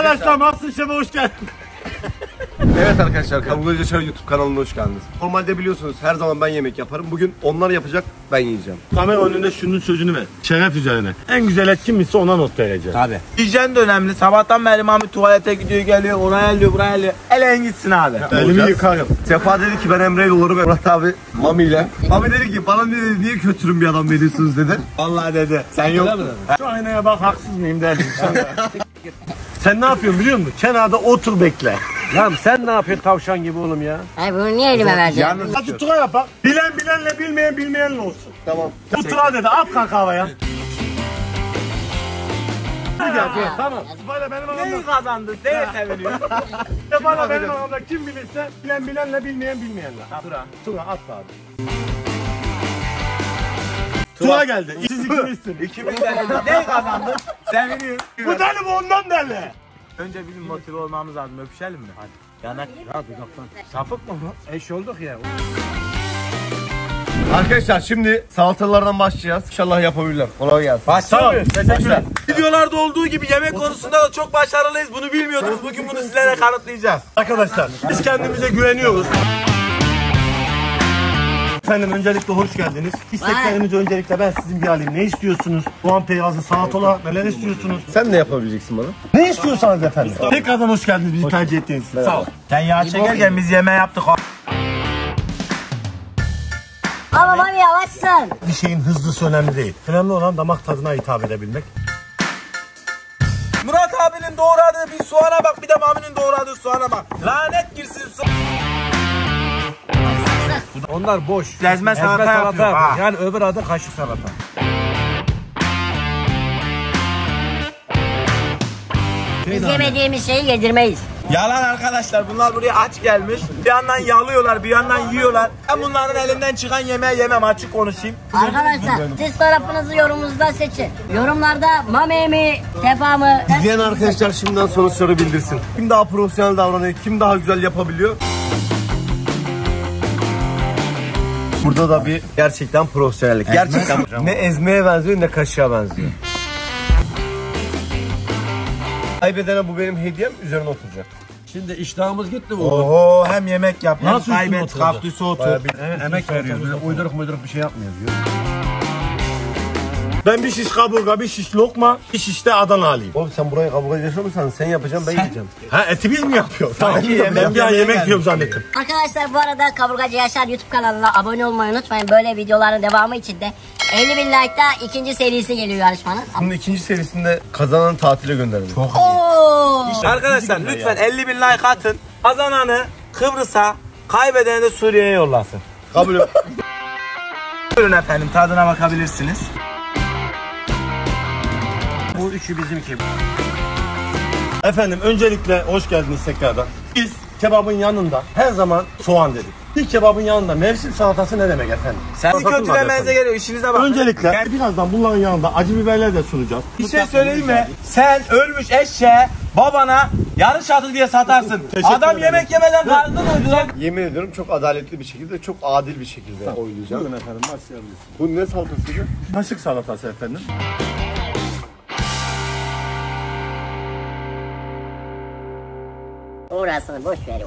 Arkadaşlar Masterchef'e hoş geldiniz. Evet arkadaşlar Kaburgacı Çay YouTube kanalına hoş geldiniz. Normalde biliyorsunuz her zaman ben yemek yaparım. Bugün onlar yapacak ben yiyeceğim. Kamera önünde şunun sözünü ver. Şeref üzerine. En güzel et kimse ona not vereceğiz. Abi. Hijyen de önemli. Sabahtan beri Mami tuvalete gidiyor geliyor. Oraya geliyor buraya geliyor. Eleyin gitsin abi. Elimi yıkarım. Sefa dedi ki ben Emre ile olurum. Murat abi Mami ile. Mami dedi ki bana dedi, niye kötürüm bir adam veriyorsunuz dedi. Vallahi dedi. Sen yok. Şu aynaya bak haksız mıyım derdim. Sen, ne yapıyorsun biliyor musun? Kenarda otur bekle. Lan sen ne yapıyorsun tavşan gibi oğlum ya? Ay bunu niye elime verdin? Yalnız Hadi tura yapak. Bilen bilenle bilmeyen bilmeyenle olsun. Tamam. Bu tura dedi at kanka havaya. Gel. Tamam. Böyle benim neyi aramda. kazandın? Neyi seviniyor? Böyle benim aramda kim bilirse bilen bilenle bilmeyen bilmeyenle. Tura. Tura at abi. Tura geldi. Siz ikinizsiniz. İkimiz neyi kazandın? Seviniyor. Bu deli bu ondan deli. Önce bizim motive olmamız lazım. Öpüşelim mi? Hadi. Yanak. Ya dudaktan. Sapık mı bu? Eş olduk ya. Arkadaşlar şimdi salatalardan başlayacağız. İnşallah yapabilirler. Kolay gelsin. Başlıyor Tamam. muyuz? Teşekkürler. Videolarda olduğu gibi yemek konusunda da çok başarılıyız. Bunu bilmiyordunuz. Bugün bunu sizlere kanıtlayacağız. Arkadaşlar biz kendimize güveniyoruz. Efendim öncelikle hoş geldiniz. İsteklerimizi öncelikle ben sizin bir alayım. Ne istiyorsunuz? Soğan peyazı, salatola neler istiyorsunuz? Sen ne yapabileceksin bana? Ne istiyorsanız efendim. Tekrardan hoş geldiniz bizi tercih ettiğiniz için. Sağ ol. Sen yağ çekerken biz yemeği yaptık. Ama mami yavaşsın. Bir şeyin hızlısı önemli değil. Önemli olan damak tadına hitap edebilmek. Murat abinin doğradığı bir soğana bak bir de Mami'nin doğradığı soğana bak. Lanet Onlar boş. Lezme salata yapıyor, ha. Yani öbür adı kaşık salata. Biz yemediğimiz şeyi yedirmeyiz. Yalan arkadaşlar bunlar buraya aç gelmiş. Bir yandan yalıyorlar bir yandan yiyorlar. Ben bunların elinden çıkan yemeği yemem açık konuşayım. Arkadaşlar siz tarafınızı yorumunuzda seçin. Yorumlarda mami mi, sefa mı? İzleyen arkadaşlar şimdiden sonuçları bildirsin. Kim daha profesyonel davranıyor, kim daha güzel yapabiliyor? Burada da bir gerçekten profesyonellik. Gerçekten ne ezmeye benziyor ne kaşığa benziyor. Kaybedene bu benim hediyem üzerine oturacak. Şimdi iştahımız gitti bu. Oho hem yemek yap hem Nasıl kaybet kaktüsü otur. Evet, emek veriyoruz. Uyduruk muyduruk bir şey yapmıyoruz. Ben bir şiş kaburga, bir şiş lokma, bir şiş de Adana alayım. Oğlum sen buraya kabuğa yaşamıyorsan sen yapacaksın ben yiyeceğim. Ha eti biz mi yapıyoruz? Tamam. yemek Ben bir an yemek yiyorum zannettim. Arkadaşlar bu arada Kaburgacı Yaşar YouTube kanalına abone olmayı unutmayın. Böyle videoların devamı için de 50 bin like'da ikinci serisi geliyor yarışmanın. Bunun ikinci serisinde kazanan tatile gönderelim. Oo! Arkadaşlar lütfen 50 bin like atın. Kazananı Kıbrıs'a kaybedeni de Suriye'ye yollasın. Kabul. Buyurun efendim tadına bakabilirsiniz. Bu üçü bizimki. Efendim öncelikle hoş geldiniz tekrardan. Biz kebabın yanında her zaman soğan dedik. Bir kebabın yanında mevsim salatası ne demek efendim? Sen Salatası kötülemenize geliyor işinize bakın. Öncelikle birazdan bunların yanında acı biberler de sunacağız. Bir şey söyleyeyim mi? Sen ölmüş eşeğe babana yarış atı diye satarsın. Adam ederim. yemek yemeden karnını doydu lan. Yemin ediyorum çok adaletli bir şekilde, çok adil bir şekilde oylayacağım. Buyurun efendim başlayabilirsiniz. Bu ne salatasıydı? Kaşık salatası efendim. Orasını boş ver.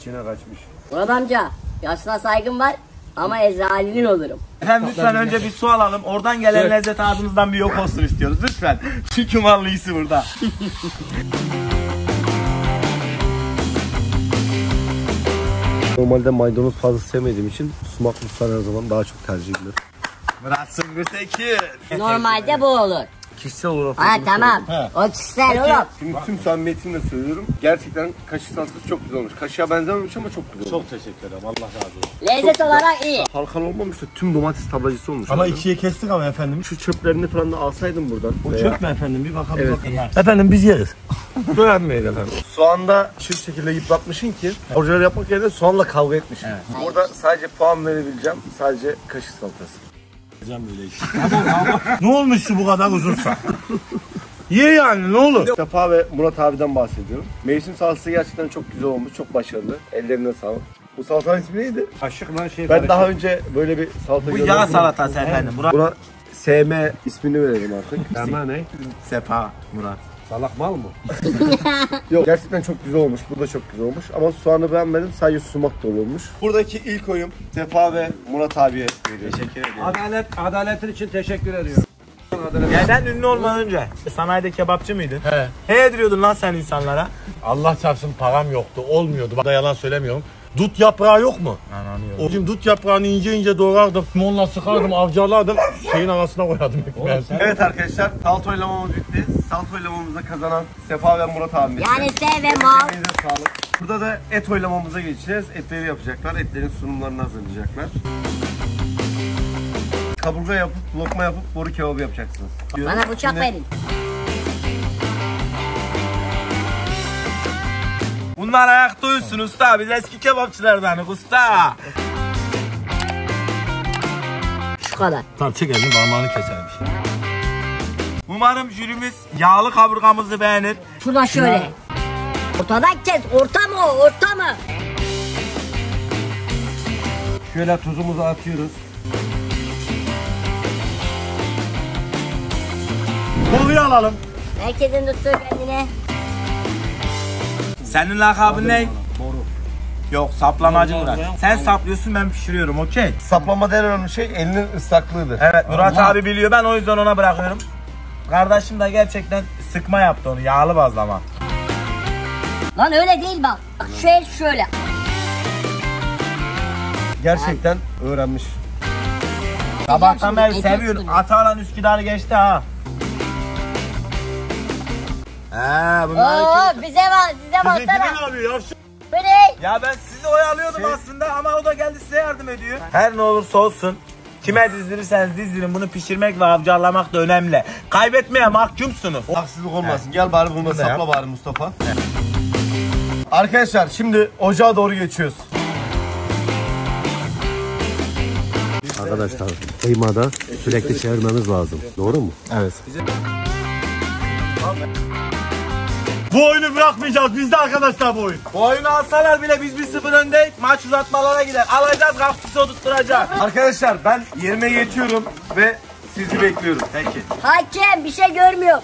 İçine kaçmış. Murat amca yaşına saygım var ama ezalinin olurum. Efendim lütfen önce bir su alalım. Oradan gelen lezzet ağzımızdan bir yok olsun istiyoruz. Lütfen. Çünkü mallıyısı burada. Normalde maydanoz fazla sevmediğim için sumaklı soğan her zaman daha çok tercih edilir. Murat Sungur Tekin. Normalde bu olur. Kişisel olarak Ha bunu tamam. söylüyorum. O kişisel oğlum. Şimdi tüm samimiyetimle söylüyorum. Gerçekten kaşık salatası çok güzel olmuş. Kaşığa benzememiş ama çok güzel olmuş. Çok teşekkür ederim Allah razı olsun. Lezzet olarak iyi. Halkalı olmamış da tüm domates tablacısı olmuş. Ama abi. ikiye kestik ama efendim. Şu çöplerini falan da alsaydım buradan. O Veya- çökme efendim bir bakalım Evet. bakalım. Efendim biz yeriz. Beğenmeyin efendim. Soğanda şu şekilde yıpratmışsın ki orijinal yapmak yerine soğanla kavga etmişsin. Burada sadece puan verebileceğim. Sadece kaşık salatası. Ne olmuştu bu kadar uzunsa? Ye yani ne olur. Sefa ve Murat abiden bahsediyorum. Mevsim salatası gerçekten çok güzel olmuş. Çok başarılı. Ellerine sağlık. Bu salatanın ismi neydi? Kaşıkla şey Ben daha önce böyle bir salata Bu görmedim. yağ salatası efendim. Murat Buna SM ismini verelim artık. Ama ne? Sefa Murat. Salak mal mı? Yok gerçekten çok güzel olmuş. Bu da çok güzel olmuş. Ama soğanı beğenmedim. Sadece sumak dolu olmuş. Buradaki ilk oyum Sefa ve Murat abiye veriyorum. Teşekkür ederim. Adalet, adaletin için teşekkür ediyorum. Adalet. Ya sen ünlü olmadan önce sanayide kebapçı mıydın? He. He diyordun lan sen insanlara. Allah çarpsın param yoktu. Olmuyordu. Bak da yalan söylemiyorum. Dut yaprağı yok mu? Ananıyorum. O gün dut yaprağını ince ince doğrardım. Limonla sıkardım, avcarlardım. Şeyin arasına koyardım ekmeğin. Evet arkadaşlar salto oylamamız bitti. Salto oylamamızda kazanan Sefa ve Murat abimiz. Yani S ve mal. Elinize sağlık. Burada da et oylamamıza geçeceğiz. Etleri yapacaklar. Etlerin sunumlarını hazırlayacaklar. Kaburga yapıp, lokma yapıp boru kebabı yapacaksınız. Bana bıçak Şimdi- verin. Bunlar ayakta uyusun usta. Biz eski kebapçılardanız usta. Şu kadar. Tamam çek elini parmağını kesermiş. Umarım jürimiz yağlı kaburgamızı beğenir. Şuradan şöyle. Ortadan kes. Orta mı o? Orta mı? Şöyle tuzumuzu atıyoruz. Boruyu alalım. Herkesin tuttuğu kendine. Senin lakabın ne? Yok saplamacı Murat. Sen saplıyorsun ben pişiriyorum okey. Saplamada en önemli şey elinin ıslaklığıdır. Evet Murat abi biliyor ben o yüzden ona bırakıyorum. Kardeşim de gerçekten sıkma yaptı onu yağlı bazlama. Lan öyle değil bak. Bak şu el şöyle. Gerçekten öğrenmiş. Sabahtan beri seviyorum. Atalan Üsküdar'ı geçti ha. He bunlar Oo bize bak size Bizimki baksana. ne yapıyor yavşak? Bu ne? Ya ben sizi oyalıyordum aslında ama o da geldi size yardım ediyor. Her ne olursa olsun kime dizdirirseniz dizdirin bunu pişirmek ve avcarlamak da önemli. Kaybetmeye mahkumsunuz. Haksızlık olmasın. Gel bari bunu da da sapla bari Mustafa. Arkadaşlar şimdi ocağa doğru geçiyoruz. Arkadaşlar kıymada sürekli çevirmemiz lazım. Doğru mu? Bu oyunu bırakmayacağız. Bizde arkadaşlar bu oyun. Bu oyunu alsalar bile biz 1-0 öndeyiz. Maç uzatmalara gider. Alacağız kaktüsü oturtturacağız. Arkadaşlar ben yerime geçiyorum ve sizi bekliyorum. Peki. Hakem bir şey görmüyor.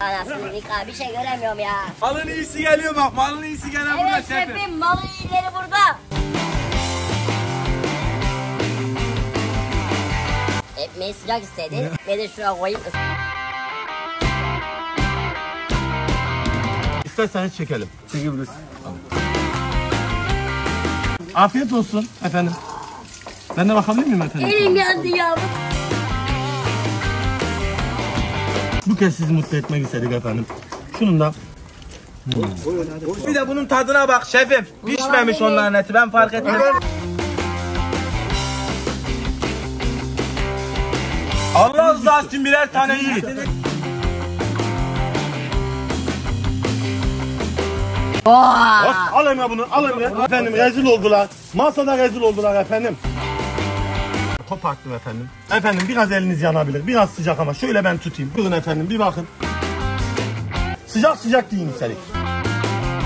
Anasını bir şey göremiyorum ya. Malın iyisi geliyor bak. Malın iyisi gelen burada Evet şefim. şefim malı iyileri burada. Ekmeği sıcak istedi. Ve de şuraya koyayım. İsterseniz çekelim. Çekebiliriz. Afiyet olsun efendim. Ben de bakabilir miyim efendim? Elim yandı yavrum. Bu kez sizi mutlu etmek istedik efendim. Şunun da Bir de bunun tadına bak şefim. Pişmemiş onların eti ben fark ettim. Allah rızası için birer tane yiyin. Bak, al Emre bunu, al Emre. Efendim rezil oldular. Masada rezil oldular efendim. Koparttım efendim. Efendim biraz eliniz yanabilir. Biraz sıcak ama şöyle ben tutayım. Buyurun efendim bir bakın. Sıcak sıcak deyin üstelik.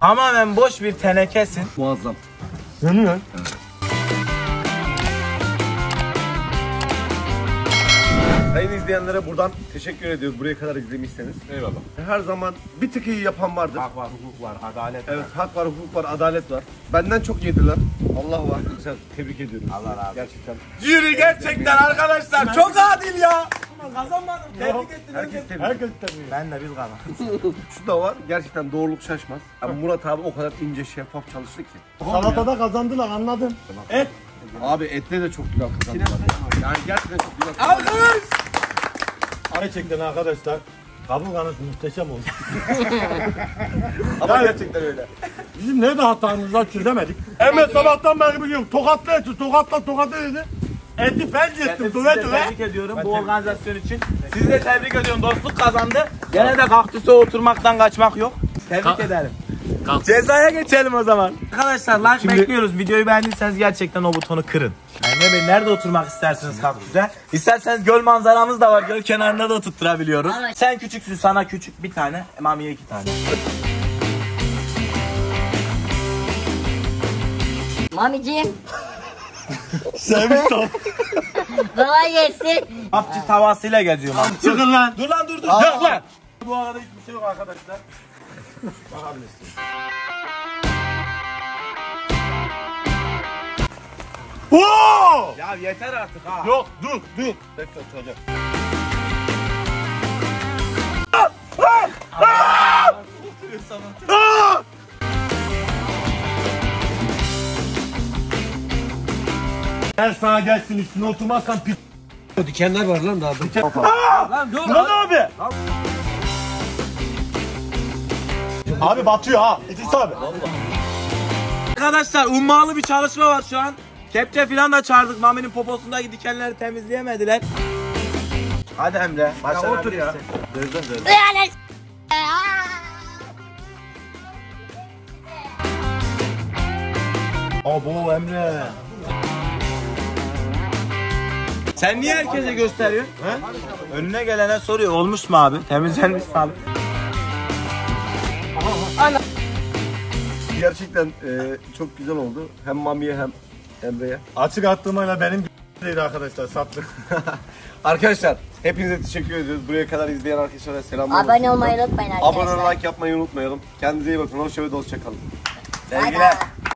Tamamen boş bir tenekesin. Muazzam. Yanıyor. Sayın izleyenlere buradan teşekkür ediyoruz buraya kadar izlemişseniz. Eyvallah. Her zaman bir tık iyi yapan vardır. Hak var, hukuk var, adalet Evet hak var, hukuk var, adalet var. Benden çok yediler. Allah var. Güzel. Tebrik ediyorum. Allah razı olsun. Gerçekten. Jüri gerçekten arkadaşlar çok adil ya. Kazanmadım. Tebrik ettim. Herkes tebrik. Herkes tabii. Ben de biz kazandık. Şu da var. Gerçekten doğruluk şaşmaz. Ama Murat abi o kadar ince şeffaf çalıştı ki. Salatada kazandılar anladım. Et. Abi etle de çok güzel kazandılar. Yani gerçekten çok güzel. Alkış. Gerçekten arkadaşlar. Kaburganız muhteşem oldu. Ama gerçekten öyle. Bizim nerede hatamız var çözemedik. Emre sabahtan beri biliyorum. Tokatlı eti, tokatla tokatla dedi. Eti felç ettim, döve döve. tebrik ediyorum bu organizasyon için. Sizi de tebrik ediyorum. Dostluk kazandı. Gene de kaktüse oturmaktan kaçmak yok. Tebrik ederim. Cezaya geçelim o zaman. Arkadaşlar like bekliyoruz. Videoyu beğendiyseniz gerçekten o butonu kırın. Emre Bey nerede oturmak istersiniz kaktüse? İsterseniz göl manzaramız da var. Göl kenarında da oturtturabiliyoruz. Evet. Sen küçüksün sana küçük bir tane. Mamiye iki tane. Mamiciğim. Sevmiş top. Kolay gelsin. Hapçı tavasıyla geziyorum. Çıkın lan. Dur lan dur dur. Yok lan. Bu arada hiçbir şey yok arkadaşlar. Oo! Ya yeter artık ha. Yok dur dur. Bekle çocuk. Ben sana gelsin üstüne oturmazsan pis. Dikenler var lan daha. Lan dur. Lan abi. Abi batıyor ha. İdris abi. Arkadaşlar ummalı bir çalışma var şu an. Kepçe filan da çağırdık. Mami'nin poposundaki dikenleri temizleyemediler. Hadi Emre. Başla otur ya. Yani. Abo Emre. Sen niye herkese gösteriyorsun? He? Önüne gelene soruyor. Olmuş mu abi? Temizlenmiş mi abi? Gerçekten e, çok güzel oldu. Hem Mami'ye hem Emre'ye. Açık attırmayla benim değil arkadaşlar sattık. Arkadaşlar hepinize teşekkür ediyoruz. Buraya kadar izleyen arkadaşlara selamlar. Abone olmayı unutmayın arkadaşlar. Abone olmayı, like yapmayı unutmayalım. Kendinize iyi bakın. Hoşça ve hoşça kalın. Bay bay.